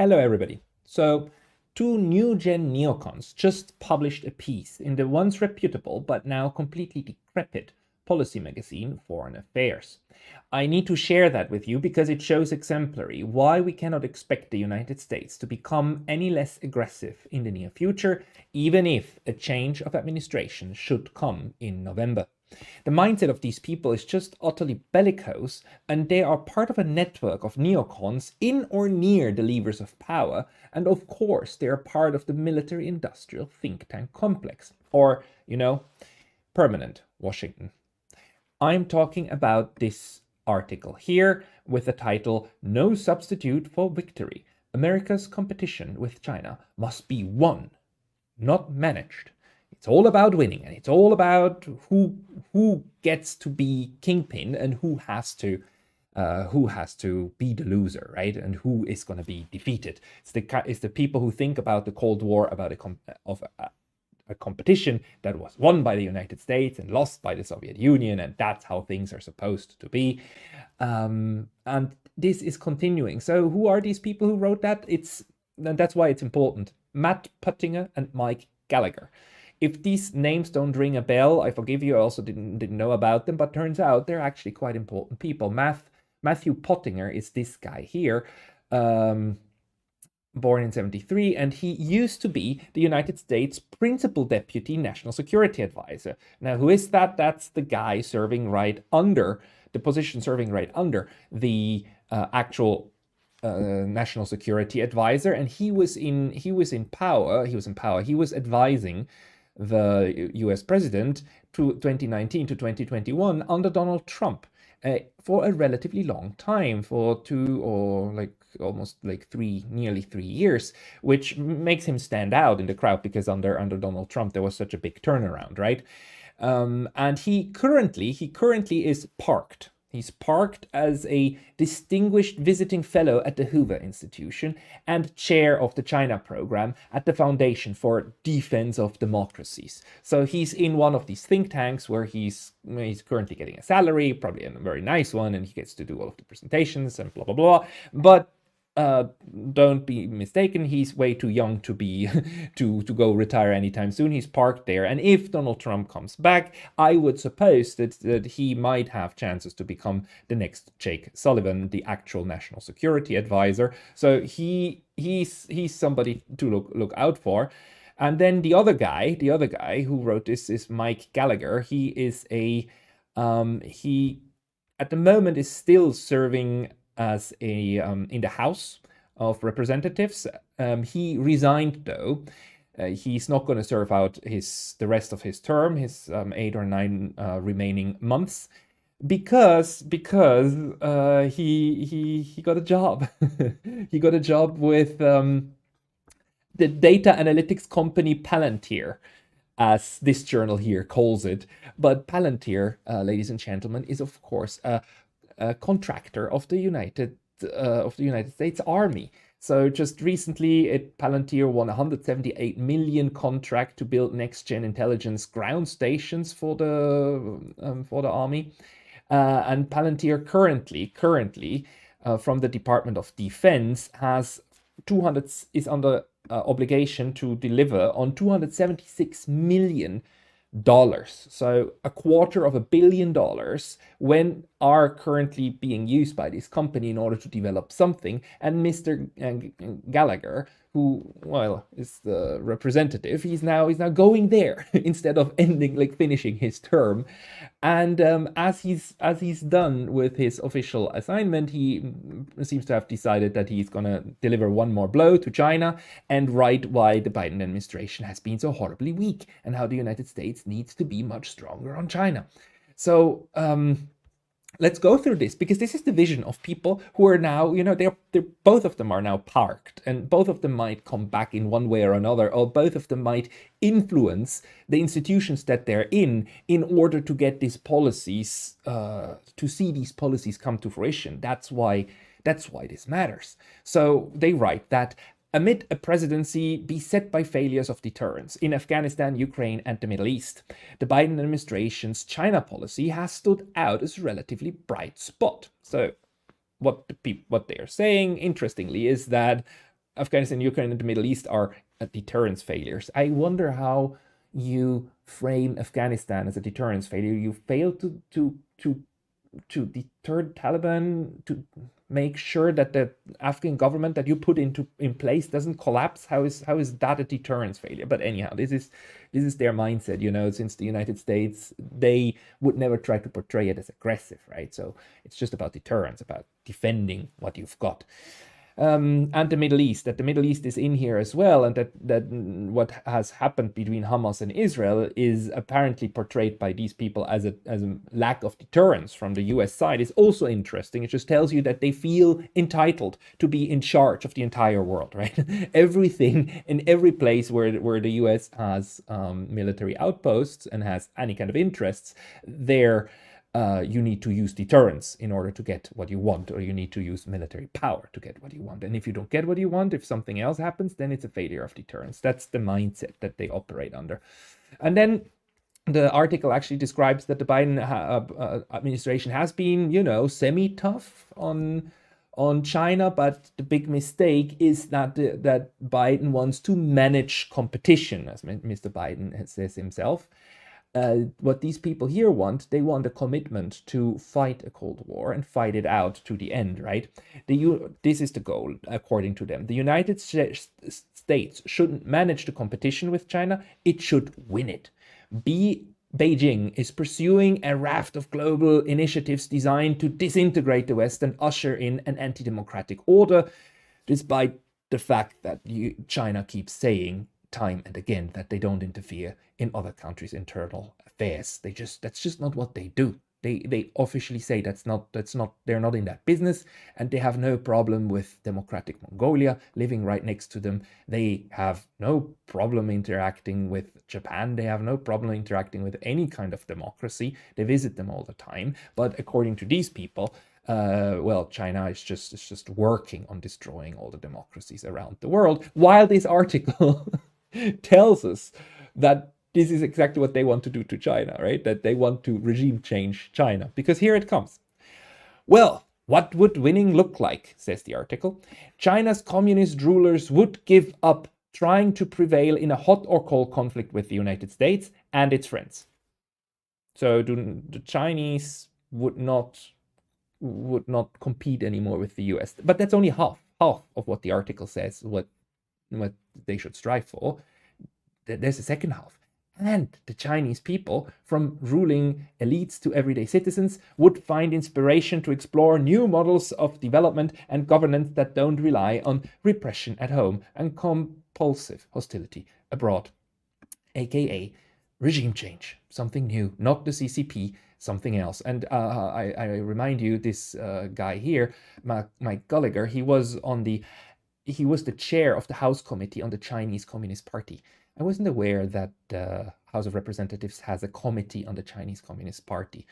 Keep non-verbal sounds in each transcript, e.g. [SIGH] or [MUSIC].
Hello, everybody. So, two new gen neocons just published a piece in the once reputable but now completely decrepit policy magazine Foreign Affairs. I need to share that with you because it shows exemplary why we cannot expect the United States to become any less aggressive in the near future, even if a change of administration should come in November. The mindset of these people is just utterly bellicose, and they are part of a network of neocons in or near the levers of power, and of course, they are part of the military industrial think tank complex, or, you know, permanent Washington. I'm talking about this article here with the title No Substitute for Victory America's competition with China must be won, not managed. It's all about winning, and it's all about who who gets to be kingpin and who has to uh, who has to be the loser, right? And who is going to be defeated. It's the it's the people who think about the Cold War about a of a, a competition that was won by the United States and lost by the Soviet Union, and that's how things are supposed to be. Um, and this is continuing. So, who are these people who wrote that? It's and that's why it's important. Matt Pottinger and Mike Gallagher if these names don't ring a bell, I forgive you. I also didn't didn't know about them, but turns out they're actually quite important people. Math, Matthew Pottinger is this guy here, um, born in 73, and he used to be the United States Principal Deputy National Security Advisor. Now, who is that? That's the guy serving right under the position serving right under the uh, actual uh, national security advisor and he was in he was in power he was in power he was advising the US president to 2019 to 2021 under Donald Trump uh, for a relatively long time, for two or like almost like three, nearly three years, which makes him stand out in the crowd because under under Donald Trump there was such a big turnaround, right? Um, and he currently he currently is parked He's parked as a distinguished visiting fellow at the Hoover Institution and chair of the China program at the Foundation for Defense of Democracies. So he's in one of these think tanks where he's he's currently getting a salary, probably a very nice one, and he gets to do all of the presentations and blah blah blah. But uh, don't be mistaken, he's way too young to be [LAUGHS] to to go retire anytime soon. He's parked there, and if Donald Trump comes back, I would suppose that that he might have chances to become the next Jake Sullivan, the actual national security advisor. So he he's he's somebody to look look out for. And then the other guy, the other guy who wrote this is Mike Gallagher. He is a um, he at the moment is still serving as a um, in the House of Representatives. Um, he resigned though. Uh, he's not going to serve out his the rest of his term, his um, eight or nine uh, remaining months, because because uh, he he he got a job. [LAUGHS] he got a job with um, the data analytics company Palantir, as this journal here calls it. But Palantir, uh, ladies and gentlemen, is of course a contractor of the United uh, of the United States Army. So just recently, it, Palantir won a 178 million contract to build next-gen intelligence ground stations for the um, for the army. Uh, and Palantir currently currently uh, from the Department of Defense has 200 is under uh, obligation to deliver on 276 million dollars. So a quarter of a billion dollars when are currently being used by this company in order to develop something. And Mr. Gallagher who well is the representative. He's now he's now going there [LAUGHS] instead of ending like finishing his term. And um, as he's as he's done with his official assignment he seems to have decided that he's going to deliver one more blow to china and write why the biden administration has been so horribly weak and how the united states needs to be much stronger on china. So um let's go through this because this is the vision of people who are now you know they're, they're both of them are now parked and both of them might come back in one way or another or both of them might influence the institutions that they're in in order to get these policies uh, to see these policies come to fruition. That's why that's why this matters. So they write that amid a presidency beset by failures of deterrence in Afghanistan, Ukraine, and the Middle East. The Biden administration's China policy has stood out as a relatively bright spot. So, what the what they are saying, interestingly, is that Afghanistan, Ukraine, and the Middle East are uh, deterrence failures. I wonder how you frame Afghanistan as a deterrence failure. You failed to to to to deter Taliban to make sure that the Afghan government that you put into in place doesn't collapse? How is how is that a deterrence failure? But anyhow, this is this is their mindset. You know, since the United States, they would never try to portray it as aggressive, right? So it's just about deterrence, about defending what you've got um, and the Middle East, that the Middle East is in here as well, and that, that what has happened between Hamas and Israel is apparently portrayed by these people as a, as a lack of deterrence from the US side is also interesting. It just tells you that they feel entitled to be in charge of the entire world, [LAUGHS] right? Everything in every place where, where the US has um, military outposts and has any kind of interests, they're uh, you need to use deterrence in order to get what you want, or you need to use military power to get what you want. And if you don't get what you want, if something else happens, then it's a failure of deterrence. That's the mindset that they operate under. And then the article actually describes that the Biden uh, uh, administration has been, you know, semi-tough on on China, but the big mistake is that that Biden wants to manage competition, as Mr. Biden says himself uh, what these people here want, they want a commitment to fight a Cold War and fight it out to the end, right? The, this is the goal, according to them. The United States shouldn't manage the competition with China, it should win it. Be Beijing is pursuing a raft of global initiatives designed to disintegrate the West and usher in an anti democratic order, despite the fact that China keeps saying time and again that they don't interfere in other countries' internal affairs. They just that's just not what they do. They they officially say that's not that's not they're not in that business and they have no problem with democratic Mongolia living right next to them. They have no problem interacting with Japan. They have no problem interacting with any kind of democracy. They visit them all the time. But according to these people, uh, well, China is just is just working on destroying all the democracies around the world. While this article [LAUGHS] [LAUGHS] tells us that this is exactly what they want to do to China, right? That they want to regime change China. Because here it comes. Well, what would winning look like, says the article? China's communist rulers would give up trying to prevail in a hot or cold conflict with the United States and its friends. So the Chinese would not would not compete anymore with the US. But that's only half half of what the article says, what what they should strive for. There's a second half. And the Chinese people, from ruling elites to everyday citizens, would find inspiration to explore new models of development and governance that don't rely on repression at home and compulsive hostility abroad. AKA regime change, something new, not the CCP, something else. And uh, I, I, remind you, this uh, guy here, Mike Gallagher, he was on the he was the chair of the House Committee on the Chinese Communist Party. I wasn't aware that the House of Representatives has a committee on the Chinese Communist Party.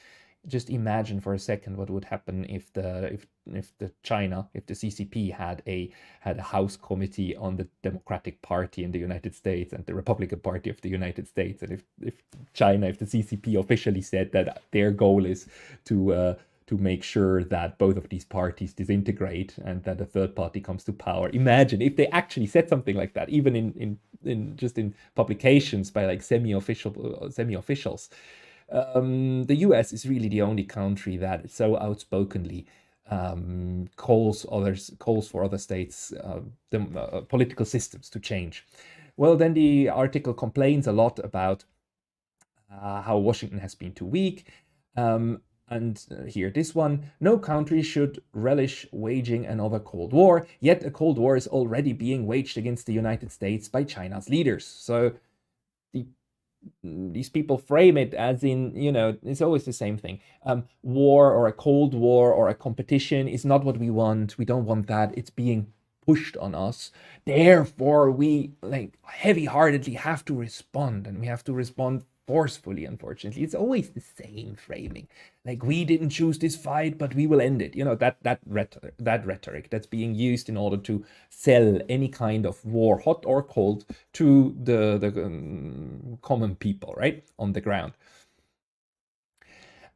Just imagine for a second what would happen if the if if the China if the CCP had a had a House committee on the Democratic Party in the United States and the Republican Party of the United States, and if if China if the CCP officially said that their goal is to uh, to make sure that both of these parties disintegrate and that a third party comes to power. Imagine if they actually said something like that, even in in, in just in publications by like semi-official uh, semi-officials. Um, the U.S. is really the only country that so outspokenly um, calls others calls for other states uh, the, uh, political systems to change. Well, then the article complains a lot about uh, how Washington has been too weak. Um, and uh, here, this one, no country should relish waging another Cold War, yet a Cold War is already being waged against the United States by China's leaders. So the, these people frame it as in, you know, it's always the same thing. Um, war or a Cold War or a competition is not what we want. We don't want that. It's being pushed on us. Therefore, we like heavy-heartedly have to respond, and we have to respond forcefully, unfortunately. It's always the same framing. Like we didn't choose this fight, but we will end it. You know, that that rhetoric, that rhetoric that's being used in order to sell any kind of war, hot or cold, to the the um, common people, right, on the ground.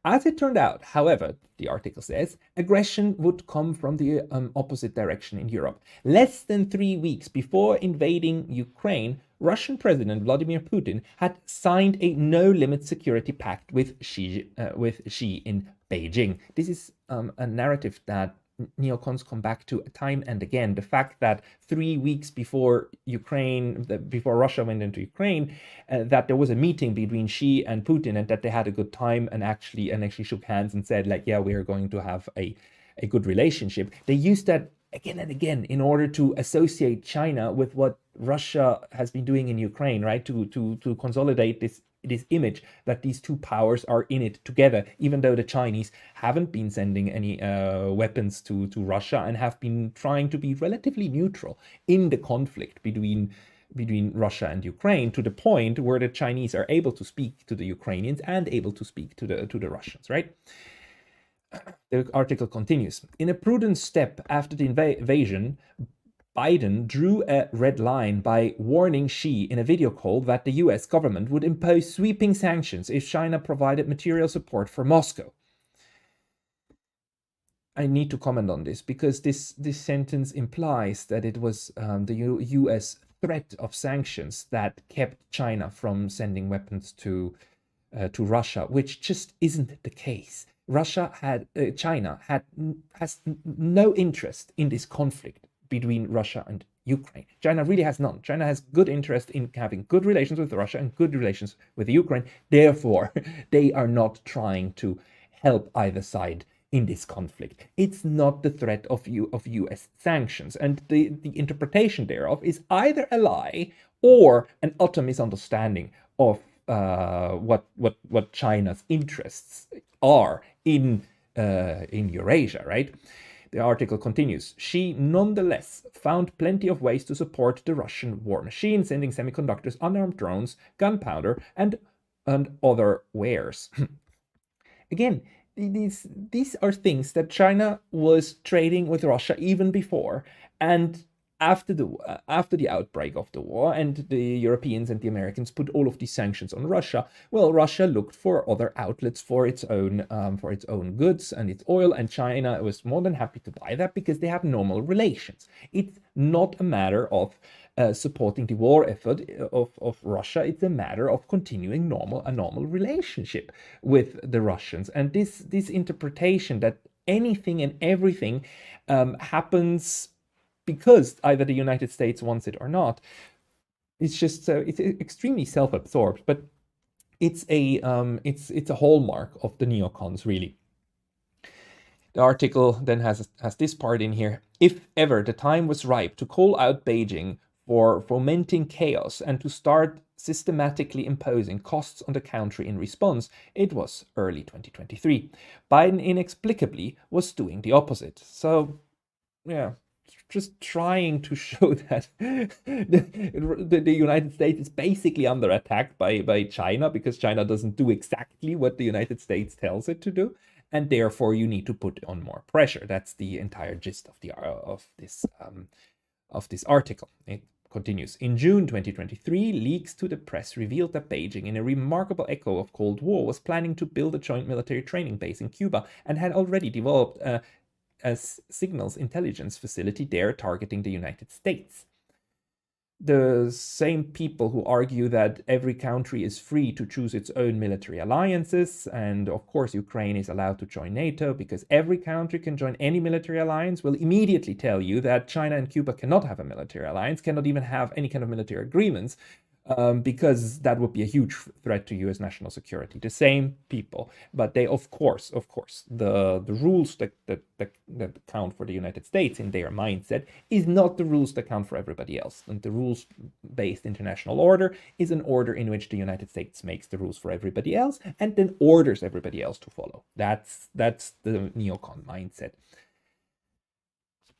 As it turned out, however, the article says, aggression would come from the um, opposite direction in Europe. Less than three weeks before invading Ukraine, Russian President Vladimir Putin had signed a no-limit security pact with Xi, uh, with Xi in Beijing. This is um, a narrative that neocons come back to time and again. The fact that three weeks before Ukraine, before Russia went into Ukraine, uh, that there was a meeting between Xi and Putin, and that they had a good time and actually and actually shook hands and said like, yeah, we are going to have a a good relationship. They used that again and again in order to associate China with what Russia has been doing in Ukraine, right? To to to consolidate this this image that these two powers are in it together, even though the Chinese haven't been sending any uh, weapons to, to Russia and have been trying to be relatively neutral in the conflict between between Russia and Ukraine to the point where the Chinese are able to speak to the Ukrainians and able to speak to the to the Russians, right? [CLEARS THROAT] The article continues. In a prudent step after the invasion, Biden drew a red line by warning Xi in a video call that the US government would impose sweeping sanctions if China provided material support for Moscow. I need to comment on this because this, this sentence implies that it was um, the U US threat of sanctions that kept China from sending weapons to uh, to Russia, which just isn't the case. Russia had uh, China had has no interest in this conflict between Russia and Ukraine. China really has none. China has good interest in having good relations with Russia and good relations with Ukraine. Therefore, [LAUGHS] they are not trying to help either side in this conflict. It's not the threat of, U of US sanctions. And the, the interpretation thereof is either a lie or an utter misunderstanding of uh, what, what, what China's interests are in, uh, in Eurasia, right? The article continues. Xi nonetheless found plenty of ways to support the Russian war machine, sending semiconductors, unarmed drones, gunpowder, and, and other wares. [CLEARS THROAT] Again, these, these are things that China was trading with Russia even before. And after the uh, after the outbreak of the war and the Europeans and the Americans put all of these sanctions on Russia, well, Russia looked for other outlets for its own um, for its own goods and its oil, and China was more than happy to buy that because they have normal relations. It's not a matter of uh, supporting the war effort of, of Russia. It's a matter of continuing normal a normal relationship with the Russians. And this this interpretation that anything and everything um, happens because either the United States wants it or not. It's just uh, it's extremely self-absorbed, but it's a um, it's it's a hallmark of the neocons really. The article then has has this part in here. If ever the time was ripe to call out Beijing for fomenting chaos and to start systematically imposing costs on the country in response, it was early 2023. Biden inexplicably was doing the opposite. So, yeah, just trying to show [LAUGHS] that the, the, United States is basically under attack by, by China because China doesn't do exactly what the United States tells it to do. And therefore, you need to put on more pressure. That's the entire gist of the uh, of this um, of this article. It continues. In June 2023, leaks to the press revealed that Beijing, in a remarkable echo of Cold War, was planning to build a joint military training base in Cuba and had already developed a as signals intelligence facility there targeting the United States. The same people who argue that every country is free to choose its own military alliances, and of course Ukraine is allowed to join NATO because every country can join any military alliance, will immediately tell you that China and Cuba cannot have a military alliance, cannot even have any kind of military agreements, um, because that would be a huge threat to U.S. national security. The same people, but they, of course, of course, the the rules that that, that that count for the United States in their mindset is not the rules that count for everybody else. And the rules-based international order is an order in which the United States makes the rules for everybody else and then orders everybody else to follow. That's that's the neocon mindset.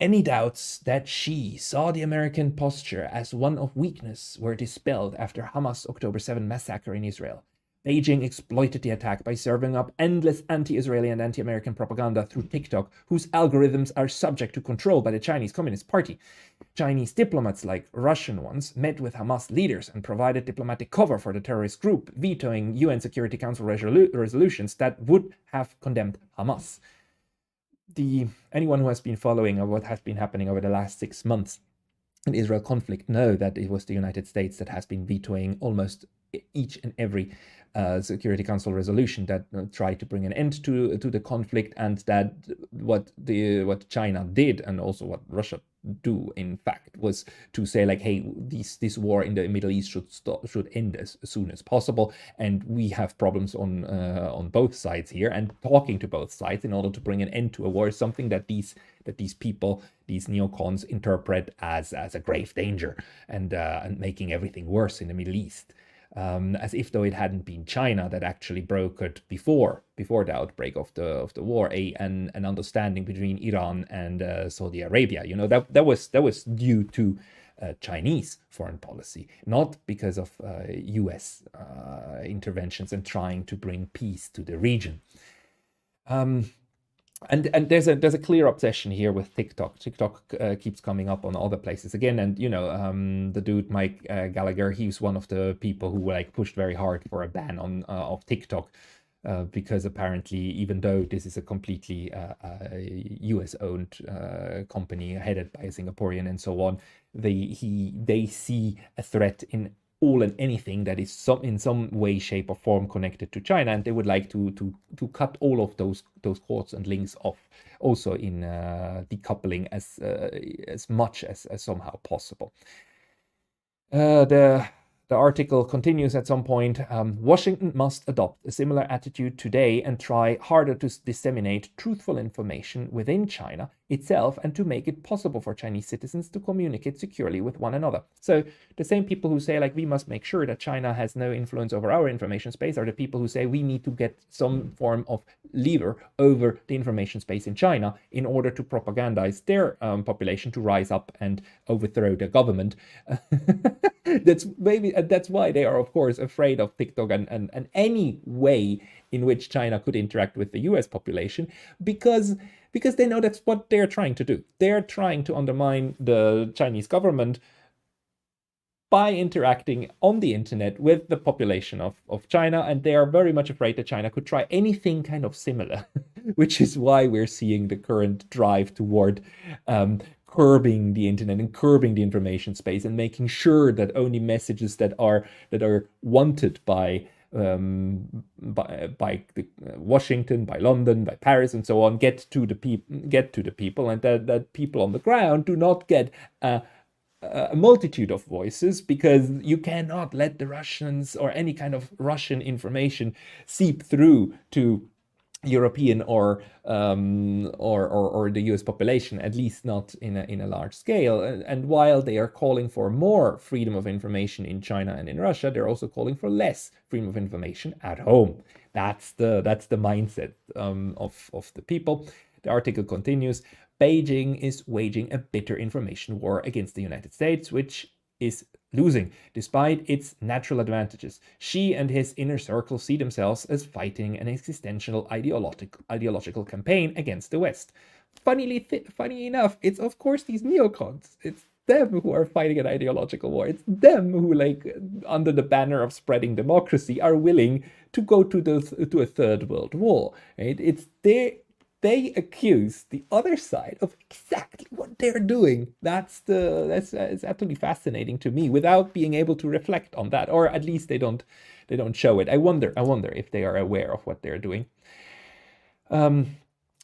Any doubts that Xi saw the American posture as one of weakness were dispelled after Hamas' October 7 massacre in Israel. Beijing exploited the attack by serving up endless anti Israeli and anti American propaganda through TikTok, whose algorithms are subject to control by the Chinese Communist Party. Chinese diplomats, like Russian ones, met with Hamas leaders and provided diplomatic cover for the terrorist group, vetoing UN Security Council resolu- resolutions that would have condemned Hamas. The anyone who has been following of what has been happening over the last six months in Israel conflict know that it was the United States that has been vetoing almost each and every uh, Security Council resolution that uh, tried to bring an end to to the conflict, and that what the what China did, and also what Russia do, in fact, was to say like, hey, this this war in the Middle East should stop, should end as, as soon as possible, and we have problems on uh, on both sides here, and talking to both sides in order to bring an end to a war is something that these that these people, these neocons, interpret as as a grave danger, and uh, and making everything worse in the Middle East um, as if though it hadn't been China that actually brokered before before the outbreak of the of the war a an, an understanding between Iran and uh, Saudi Arabia. You know that that was that was due to uh, Chinese foreign policy, not because of uh, U.S. Uh, interventions and trying to bring peace to the region. Um, and and there's a there's a clear obsession here with TikTok. TikTok uh, keeps coming up on other places again, and you know um, the dude Mike uh, Gallagher, he's one of the people who like pushed very hard for a ban on uh, of TikTok. Uh, because apparently, even though this is a completely U.S. Uh, owned uh, company headed by a Singaporean and so on, they he they see a threat in all and anything that is some in some way, shape, or form connected to China, and they would like to to to cut all of those those cords and links off, also in uh, decoupling as uh, as much as, as somehow possible. Uh, the the article continues at some point um, Washington must adopt a similar attitude today and try harder to disseminate truthful information within China itself and to make it possible for Chinese citizens to communicate securely with one another. So, the same people who say, like, we must make sure that China has no influence over our information space are the people who say we need to get some form of lever over the information space in China in order to propagandize their um, population to rise up and overthrow the government. [LAUGHS] that's maybe that's why they are, of course, afraid of TikTok and, and, and any way in which China could interact with the US population because because they know that's what they're trying to do. They're trying to undermine the Chinese government by interacting on the internet with the population of, of China, and they are very much afraid that China could try anything kind of similar, [LAUGHS] which is why we're seeing the current drive toward um, curbing the internet and curbing the information space and making sure that only messages that are that are wanted by um, by, by the, uh, Washington, by London, by Paris, and so on, get to the people, get to the people, and that, that people on the ground do not get a, a multitude of voices because you cannot let the Russians or any kind of Russian information seep through to European or, um, or, or or the U.S. population, at least not in a in a large scale. And, while they are calling for more freedom of information in China and in Russia, they're also calling for less freedom of information at home. That's the that's the mindset um, of of the people. The article continues. Beijing is waging a bitter information war against the United States, which is losing, despite its natural advantages. Xi and his inner circle see themselves as fighting an existential ideological, ideological campaign against the West. Funnily, th- funny enough, it's of course these neocons. It's them who are fighting an ideological war. It's them who, like, under the banner of spreading democracy, are willing to go to the to a third world war. Right? It's their they accuse the other side of exactly they're doing. That's the that's it's absolutely fascinating to me without being able to reflect on that, or at least they don't they don't show it. I wonder I wonder if they are aware of what they're doing. Um,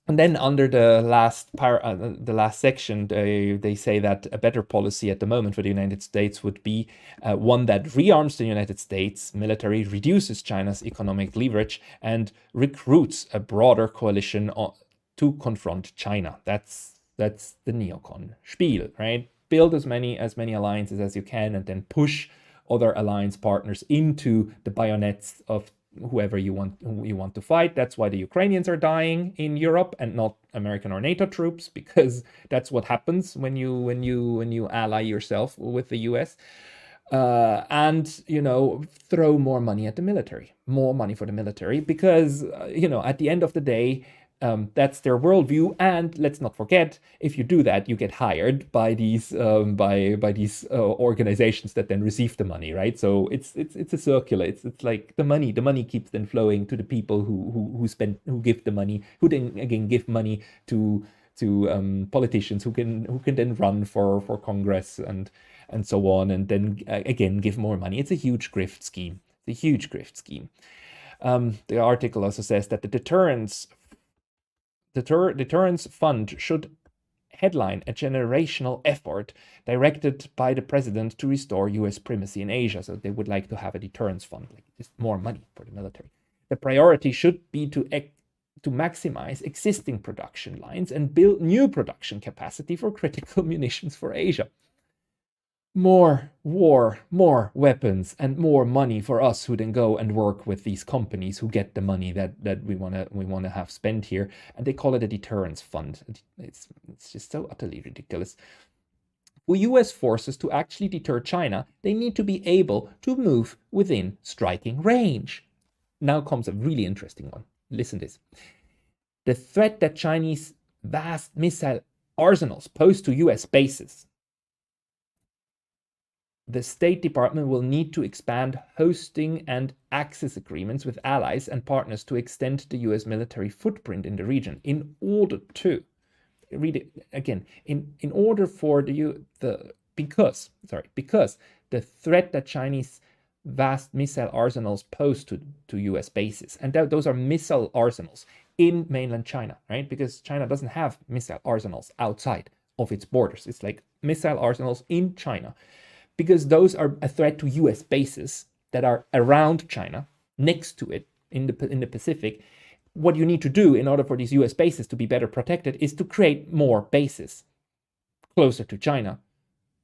and then under the last par, uh, the last section, they, they say that a better policy at the moment for the United States would be uh, one that rearms the United States military, reduces China's economic leverage, and recruits a broader coalition to confront China. That's that's the neocon spiel, right? Build as many as many alliances as you can, and then push other alliance partners into the bayonets of whoever you want you want to fight. That's why the Ukrainians are dying in Europe and not American or NATO troops, because that's what happens when you when you when you ally yourself with the US. uh, and you know throw more money at the military, more money for the military, because uh, you know at the end of the day, um, that's their worldview. And let's not forget, if you do that, you get hired by these um, by by these uh, organizations that then receive the money, right? So it's it's it's a circular. It's it's like the money. The money keeps then flowing to the people who who who spend who give the money, who then again give money to to um, politicians who can who can then run for for Congress and and so on, and then uh, again give more money. It's a huge grift scheme. It's a huge grift scheme. Um, the article also says that the deterrence deter- deterrence fund should headline a generational effort directed by the president to restore US primacy in Asia. So they would like to have a deterrence fund, like just more money for the military. The priority should be to to maximize existing production lines and build new production capacity for critical [LAUGHS] munitions for Asia more war, more weapons, and more money for us who then go and work with these companies who get the money that, that we wanna we wanna have spent here. And they call it a deterrence fund. It's it's just so utterly ridiculous. For US forces to actually deter China, they need to be able to move within striking range. Now comes a really interesting one. Listen to this. The threat that Chinese vast missile arsenals pose to US bases the State Department will need to expand hosting and access agreements with allies and partners to extend the US military footprint in the region in order to read it again in in order for the the because sorry because the threat that Chinese vast missile arsenals pose to to US bases and th- those are missile arsenals in mainland China right? Because China doesn't have missile arsenals outside of its borders. It's like missile arsenals in China because those are a threat to US bases that are around China, next to it in the, in the Pacific. What you need to do in order for these US bases to be better protected is to create more bases closer to China,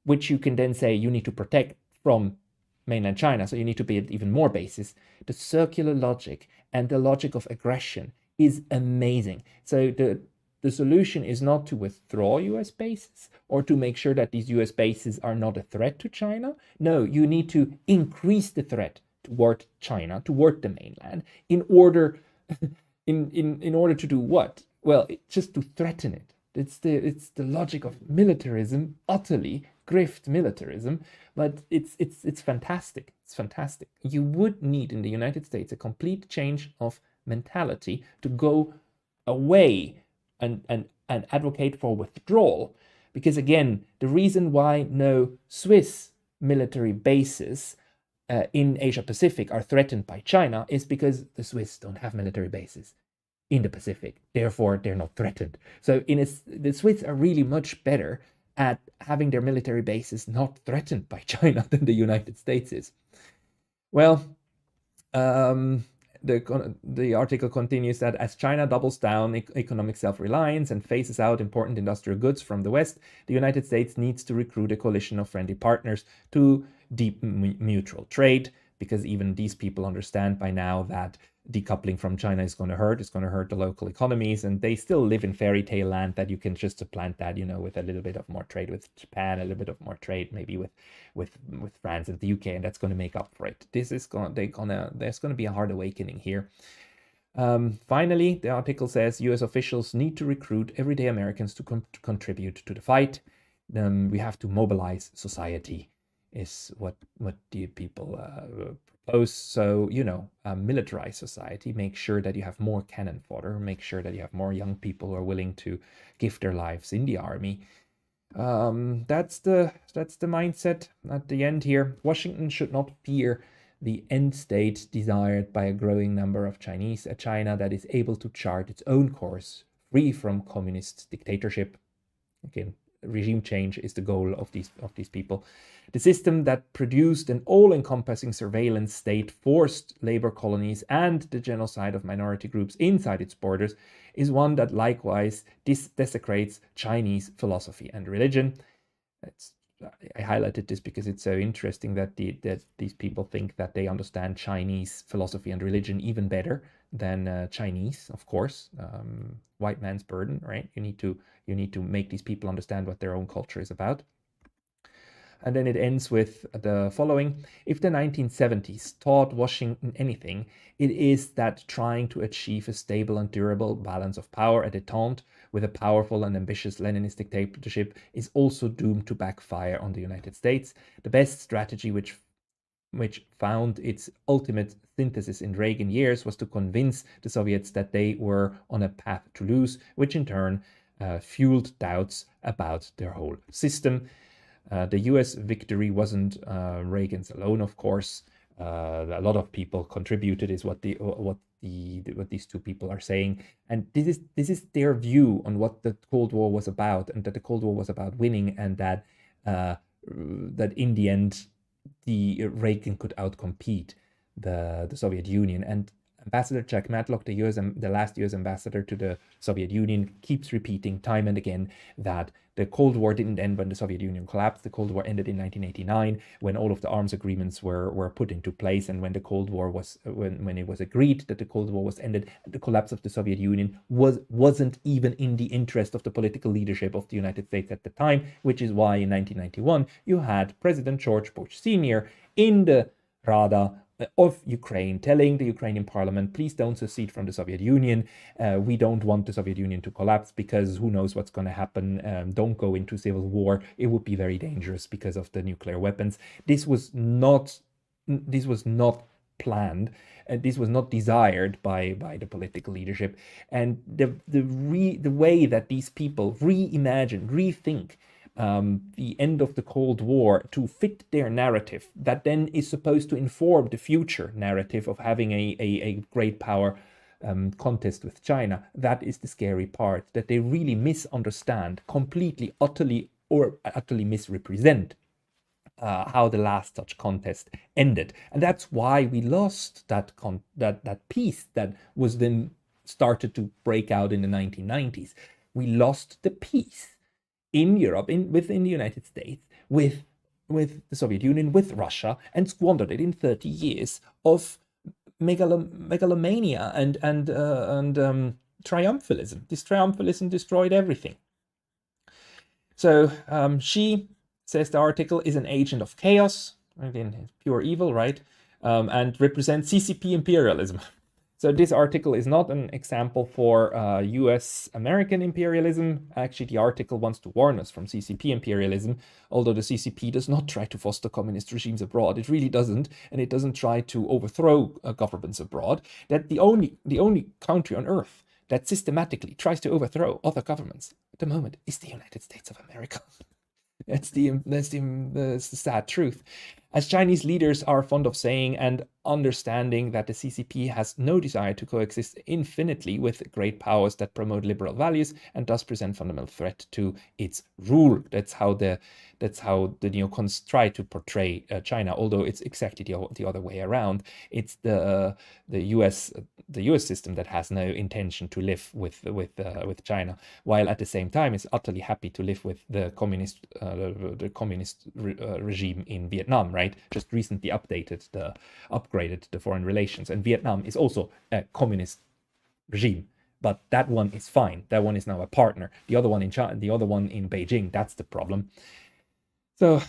which you can then say you need to protect from mainland China. So you need to build even more bases. The circular logic and the logic of aggression is amazing. So the the solution is not to withdraw US bases or to make sure that these US bases are not a threat to China. No, you need to increase the threat toward China, toward the mainland, in order [LAUGHS] in, in, in order to do what? Well, just to threaten it. It's the it's the logic of militarism, utterly grift militarism, but it's it's it's fantastic. It's fantastic. You would need in the United States a complete change of mentality to go away and, and, and advocate for withdrawal. Because again, the reason why no Swiss military bases uh, in Asia Pacific are threatened by China is because the Swiss don't have military bases in the Pacific. Therefore, they're not threatened. So in a, the Swiss are really much better at having their military bases not threatened by [LAUGHS] China than the United States is. Well, um, the, the article continues that as China doubles down economic self reliance and phases out important industrial goods from the West, the United States needs to recruit a coalition of friendly partners to deep mutual trade, because even these people understand by now that decoupling from China is going to hurt. It's going to hurt the local economies, and they still live in fairy tale land that you can just supplant that, you know, with a little bit of more trade with Japan, a little bit of more trade maybe with with with France and the UK, and that's going to make up for it. This is going they're gonna there's going to be a hard awakening here. Um, finally, the article says U.S. officials need to recruit everyday Americans to, con- contribute to the fight. Um, we have to mobilize society, is what what the people uh, so you know a militarized society make sure that you have more cannon fodder make sure that you have more young people who are willing to give their lives in the army. Um, that's the that's the mindset at the end here. Washington should not fear the end state desired by a growing number of chinese a china that is able to chart its own course free from communist dictatorship. Again regime change is the goal of these of these people. The system that produced an all-encompassing surveillance state, forced labor colonies, and the genocide of minority groups inside its borders is one that likewise desecrates Chinese philosophy and religion. It's, I highlighted this because it's so interesting that the, that these people think that they understand Chinese philosophy and religion even better than uh, Chinese, of course. Um, white man's burden, right? You need to you need to make these people understand what their own culture is about. And then it ends with the following If the 1970s taught Washington anything, it is that trying to achieve a stable and durable balance of power at a detente with a powerful and ambitious Leninist dictatorship is also doomed to backfire on the United States. The best strategy which which found its ultimate synthesis in Reagan years was to convince the Soviets that they were on a path to lose, which in turn uh, fueled doubts about their whole system. Uh, the US victory wasn't uh, Reagan's alone, of course. Uh, a lot of people contributed, is what the what the what these two people are saying, and this is this is their view on what the Cold War was about, and that the Cold War was about winning, and that uh, that in the end, the Reagan could outcompete the the Soviet Union, and Ambassador Jack Matlock, the US, the last US ambassador to the Soviet Union, keeps repeating time and again that the Cold War didn't end when the Soviet Union collapsed. The Cold War ended in 1989 when all of the arms agreements were, were put into place and when the Cold War was when, when it was agreed that the Cold War was ended, the collapse of the Soviet Union was wasn't even in the interest of the political leadership of the United States at the time, which is why in 1991 you had President George Bush Sr. in the Rada of Ukraine, telling the Ukrainian parliament, please don't secede from the Soviet Union. Uh, we don't want the Soviet Union to collapse because who knows what's going to happen. Um, don't go into civil war. It would be very dangerous because of the nuclear weapons. This was not. This was not planned and this was not desired by by the political leadership and the the re the way that these people reimagine rethink um, the end of the Cold War to fit their narrative that then is supposed to inform the future narrative of having a, a, a great power um, contest with China. That is the scary part, that they really misunderstand, completely, utterly, or utterly misrepresent uh, how the last such contest ended, and that's why we lost that that that peace that was then started to break out in the 1990s. We lost the peace in Europe, in within the United States, with with the Soviet Union, with Russia, and squandered it in 30 years of megalo- megalomania and and uh, and um, triumphalism. This triumphalism destroyed everything. So um, Xi says the article is an agent of chaos, again, pure evil, right? Um, and represents CCP imperialism. [LAUGHS] So this article is not an example for uh, US American imperialism. Actually, the article wants to warn us from CCP imperialism, although the CCP does not try to foster communist regimes abroad. It really doesn't, and it doesn't try to overthrow uh, governments abroad. That the only the only country on earth that systematically tries to overthrow other governments at the moment is the United States of America. [LAUGHS] that's the that's the, that's the sad truth. As Chinese leaders are fond of saying, and understanding that the CCP has no desire to coexist infinitely with great powers that promote liberal values and thus present fundamental threat to its rule. That's how the that's how the neocons try to portray uh, China, although it's exactly the, the other way around. It's the uh, the US the US system that has no intention to live with with uh, with China, while at the same time is utterly happy to live with the communist uh, the, the, communist re uh, regime in Vietnam. Right, just recently updated the upgraded the foreign relations, and Vietnam is also a communist regime but that one is fine. That one is now a partner. The other one in China, the other one in Beijing, that's the problem. So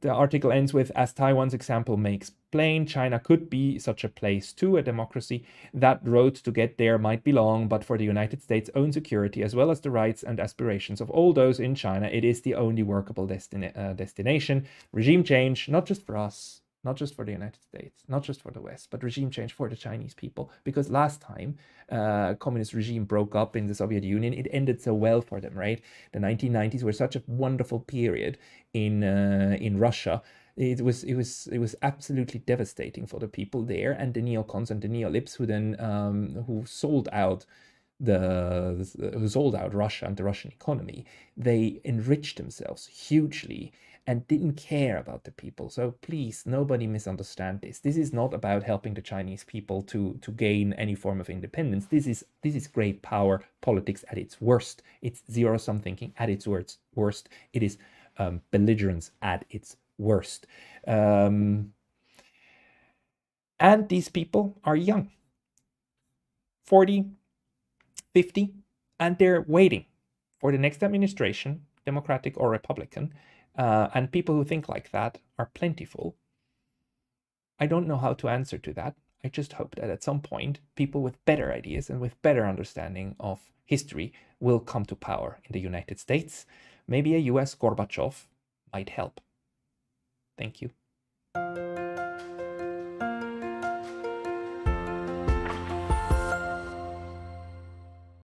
the article ends with As Taiwan's example makes plain, China could be such a place too, a democracy. That road to get there might be long, but for the United States' own security, as well as the rights and aspirations of all those in China, it is the only workable uh, destination. Regime change, not just for us, not just for the United States, not just for the West, but regime change for the Chinese people. Because last time uh, communist regime broke up in the Soviet Union, it ended so well for them, right? The 1990s were such a wonderful period in uh, in Russia. It was it was it was absolutely devastating for the people there and the neocons and the neolibs who then um, who sold out the who sold out Russia and the Russian economy. They enriched themselves hugely and didn't care about the people. So please, nobody misunderstand this. This is not about helping the Chinese people to to gain any form of independence. This is this is great power politics at its worst. It's zero sum thinking at its worst. Worst. It is um, belligerence at its worst. Um, and these people are young 40, 50, and they're waiting for the next administration Democratic or Republican, uh, and people who think like that are plentiful. I don't know how to answer to that. I just hope that at some point, people with better ideas and with better understanding of history will come to power in the United States. Maybe a US Gorbachev might help. Thank you.